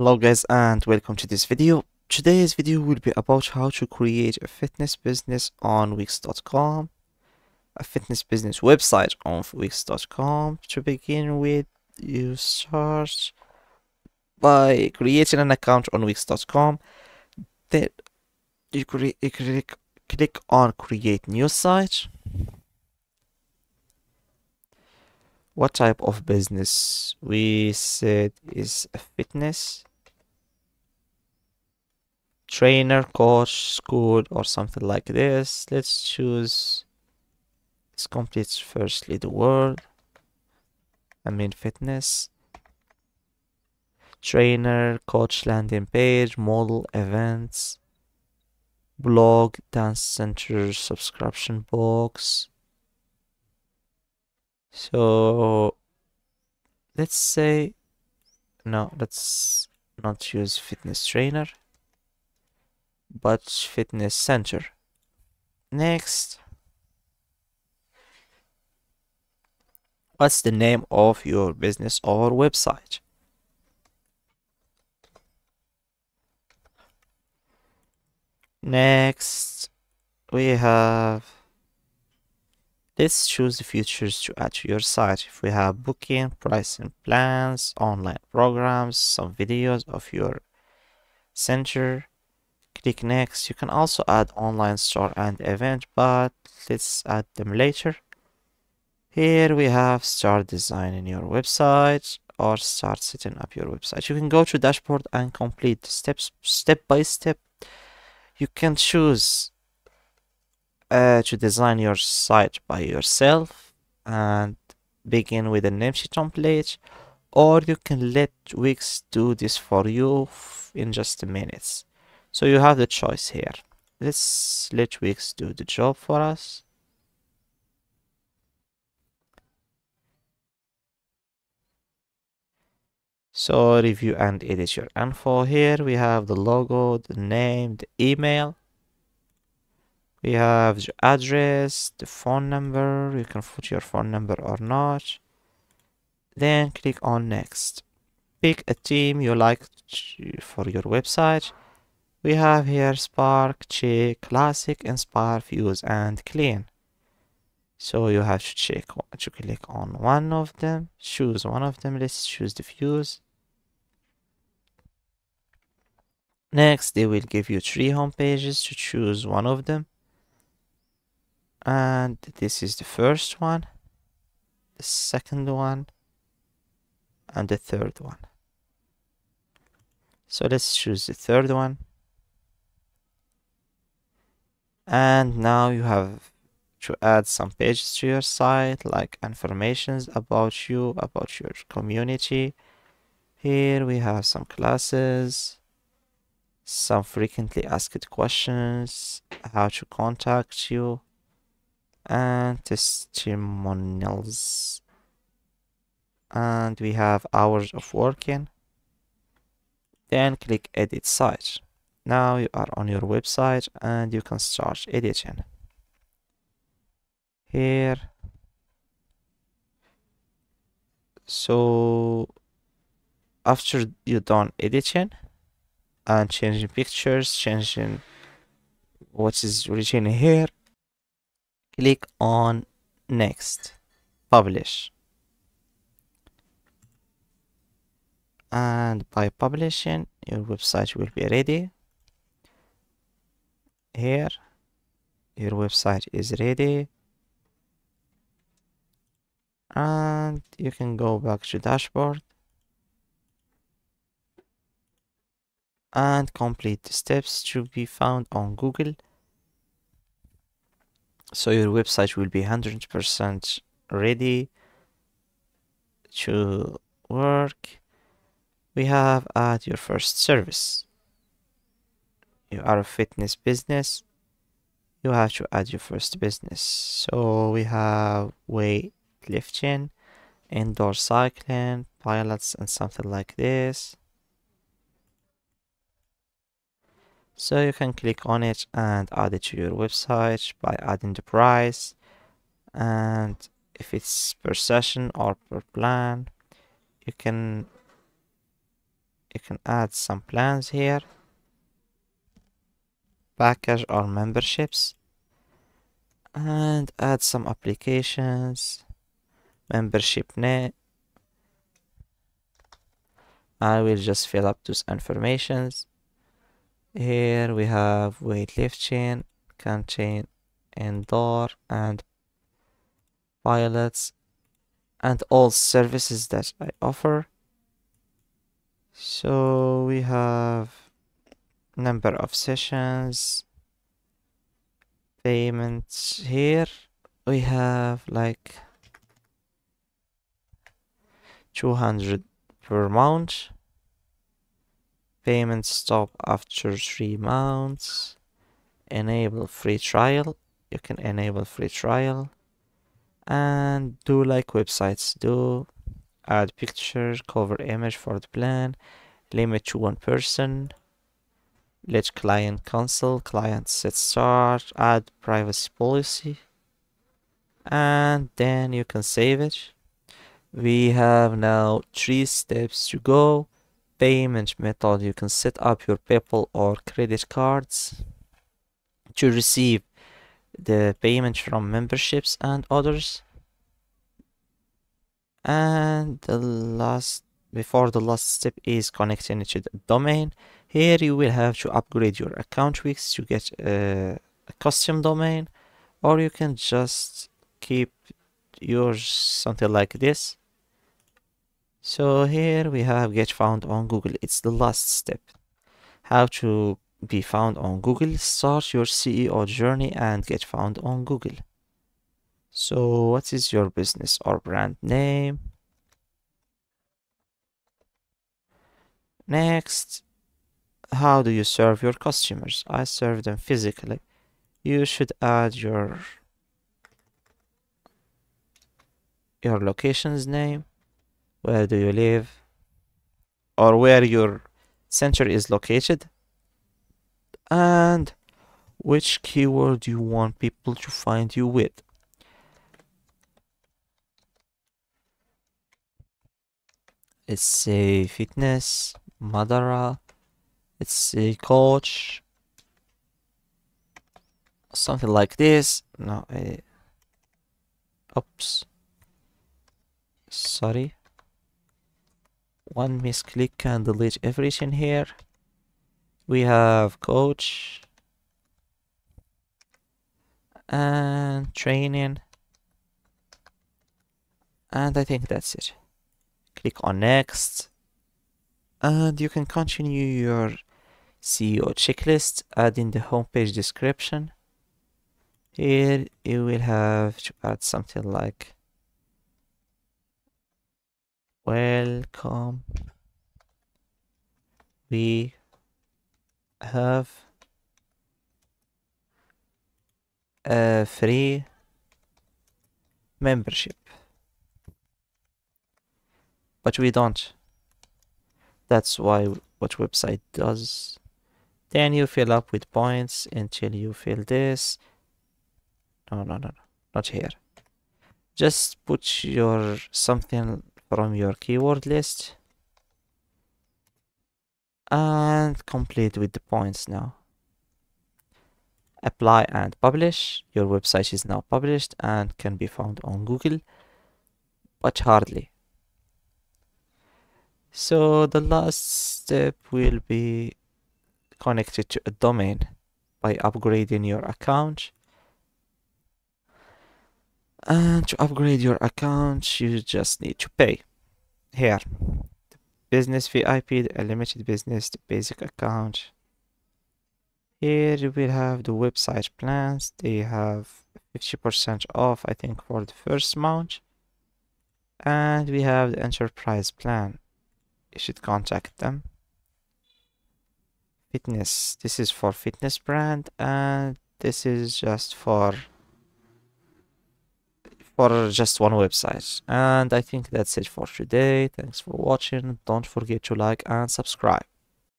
Hello guys and welcome to this video. Today's video will be about how to create a fitness business on Wix.com, a fitness business website on Wix.com. To begin with, you start by creating an account on Wix.com. Then you, cre you click, click on create new site. What type of business? We said is a fitness trainer, coach, school, or something like this. Let's choose. Let's complete firstly the word. I mean fitness. Trainer, coach landing page, model, events, blog, dance center, subscription box. So let's say no, let's not use fitness trainer but fitness center. Next, what's the name of your business or website? Next, we have Let's choose the features to add to your site. If we have booking, pricing plans, online programs, some videos of your center, click next. You can also add online store and event but let's add them later. Here we have start designing your website or start setting up your website. You can go to dashboard and complete steps step by step. You can choose uh, to design your site by yourself and begin with an empty template or you can let Wix do this for you in just a minutes so you have the choice here. Let's let Wix do the job for us. So review and edit your info. Here we have the logo, the name, the email. We have the address, the phone number. You can put your phone number or not. Then click on next. Pick a theme you like for your website we have here spark check classic inspire fuse and clean so you have to check to click on one of them choose one of them let's choose the fuse next they will give you three home pages to choose one of them and this is the first one the second one and the third one. So let's choose the third one. And now you have to add some pages to your site like informations about you about your community. Here we have some classes some frequently asked questions how to contact you and testimonials and we have hours of working then click edit site now you are on your website and you can start editing. Here. So after you done editing and changing pictures, changing what is written here, click on next, publish. And by publishing, your website will be ready here your website is ready and you can go back to dashboard and complete the steps to be found on Google so your website will be 100% ready to work. We have add your first service. You are a fitness business. You have to add your first business. So we have weight lifting indoor cycling Pilates and something like this so you can click on it and add it to your website by adding the price. And if it's per session or per plan you can you can add some plans here. Package or memberships. And add some applications. Membership name I will just fill up those informations here we have weight lift weightlifting canteen indoor and Pilates and all services that I offer. So we have number of sessions payments here. We have like 200 per month payment stop after three months. Enable free trial. You can enable free trial. And do like websites do. Add picture cover image for the plan. Limit to one person. Let client cancel. Client set start. Add privacy policy. And then you can save it. We have now three steps to go payment method. You can set up your paypal or credit cards to receive the payment from memberships and others. And the last before the last step is connecting to the domain. Here you will have to upgrade your account Wix to get a, a custom domain or you can just keep yours something like this so here we have get found on google. It's the last step. How to be found on google. Start your SEO journey and get found on google. So what is your business or brand name? Next how do you serve your customers? I serve them physically. You should add your your location's name where do you live? Or where your center is located? And which keyword do you want people to find you with? Let's say fitness madara. Let's say coach. Something like this. No I, oops. Sorry one misclick can delete everything here. We have coach and training. And I think that's it. Click on next. And you can continue your SEO checklist add in the homepage description. Here you will have to add something like welcome. We have a free membership. But we don't. That's why what website does. Then you fill up with points until you fill this. No no no no. Not here. Just put your something from your keyword list. And complete with the points now. Apply and publish. Your website is now published and can be found on google but hardly. So the last step will be connected to a domain by upgrading your account and to upgrade your account you just need to pay. Here the business vip the unlimited business the basic account. Here you will have the website plans. They have 50% off i think for the first month. And we have the enterprise plan. You should contact them. Fitness. This is for fitness brand and this is just for for just one website. And I think that's it for today. Thanks for watching. Don't forget to like and subscribe.